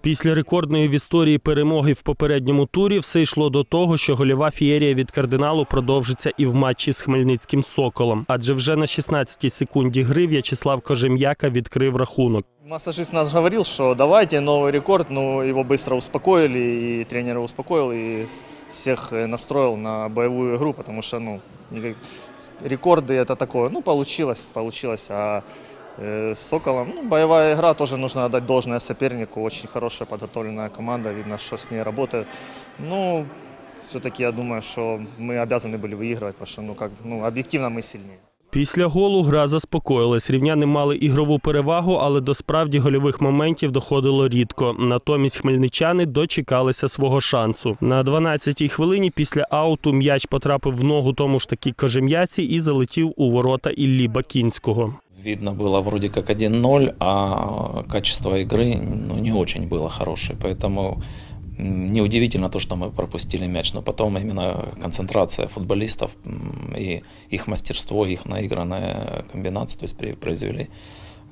Після рекордної в історії перемоги в попередньому турі все йшло до того, що гольова фієрія від кардиналу продовжиться і в матчі з Хмельницьким Соколом. Адже вже на 16-й секунді гри В'ячеслав Кожем'яка відкрив рахунок. Массажист нас говорил, что давайте новый рекорд, но его быстро успокоили, и тренер его успокоил, и с- всех э, настроил на боевую игру, потому что, ну, никак- рекорды это такое, ну, получилось, получилось, а э, с Соколом, ну, боевая игра, тоже нужно отдать должное сопернику, очень хорошая подготовленная команда, видно, что с ней работает, ну, все-таки я думаю, что мы обязаны были выигрывать, потому что, ну, как, ну, объективно мы сильнее. Після голу гра заспокоїлась. Рівняни мали ігрову перевагу, але до справді гольових моментів доходило рідко. Натомість хмельничани дочекалися свого шансу. На 12-й хвилині після ауту м'яч потрапив в ногу тому ж таки Кожем'яці і залетів у ворота Іллі Бакінського. Видно было вроде как 1-0, а качество игры ну, не очень было хорошее. Поэтому неудивительно то, что мы пропустили мяч. Но потом именно концентрация футболистов и их мастерство, их наигранная комбинация, то есть произвели,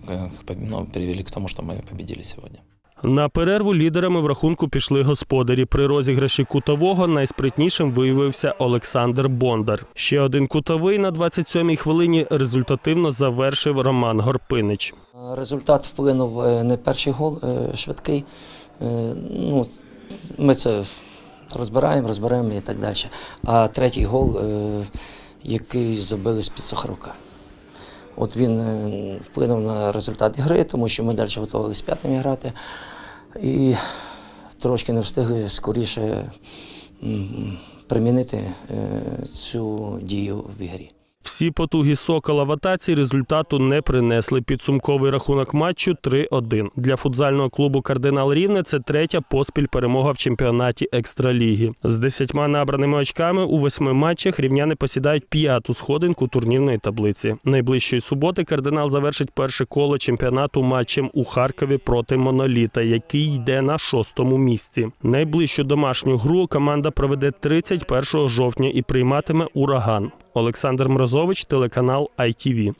ну, привели к тому, что мы победили сегодня. На перерву лідерами в рахунку пішли господарі. При розіграші кутового найспритнішим виявився Олександр Бондар. Ще один кутовий на 27-й хвилині результативно завершив Роман Горпинич. Результат вплинув е, не перший гол е, швидкий. Е, Ну, ми це розбираємо, розберемо і так далі. А третій гол, який забили з-під Сахарука. От він е, вплинув на результат гри, тому що ми далі готувалися п'ятими грати. І трошки не встигли скоріше примінити е, цю дію в ігрі. Всі потуги Сокола в атаці результату не принесли. Підсумковий рахунок матчу 3-1. Для футзального клубу Кардинал Рівне це третя поспіль перемога в чемпіонаті Екстраліги. З десятьма набраними очками у восьми матчах рівняни посідають п'яту сходинку турнірної таблиці. Найближчої суботи кардинал завершить перше коло чемпіонату матчем у Харкові проти Моноліта, який йде на шостому місці. Найближчу домашню гру команда проведе 31 жовтня і прийматиме ураган. Олександр Мрозович, телеканал ITV.